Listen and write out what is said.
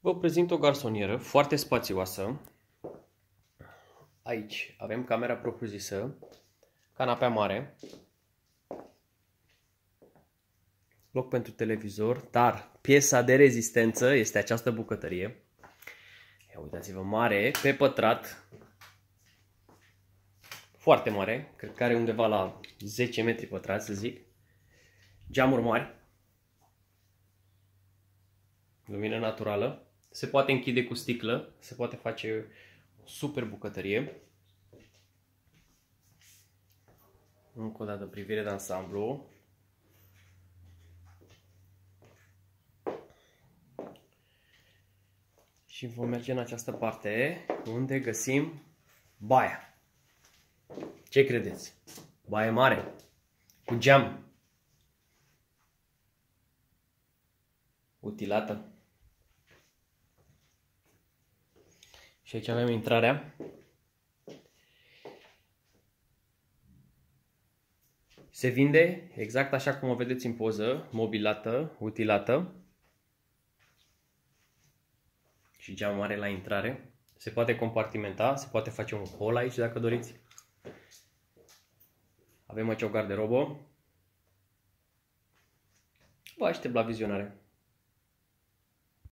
Vă prezint o garsonieră foarte spațioasă. Aici avem camera propriu-zisă, canapea mare, loc pentru televizor, dar piesa de rezistență este această bucătărie. Ia uitați-vă, mare, pe pătrat, foarte mare, cred că are undeva la 10 metri pătrați, să zic. Geamuri mari, lumină naturală, se poate închide cu sticlă, se poate face o super bucătărie. Încă o dată privire de ansamblu. Și vom merge în această parte unde găsim baia. Ce credeți? Baie mare, cu geam, utilată. Și aici avem intrarea. Se vinde exact așa cum o vedeți în poză, mobilată, utilată. Și geam mare la intrare. Se poate compartimenta, se poate face un hol aici dacă doriți. Avem aici o garderobă. Vă aștept la vizionare.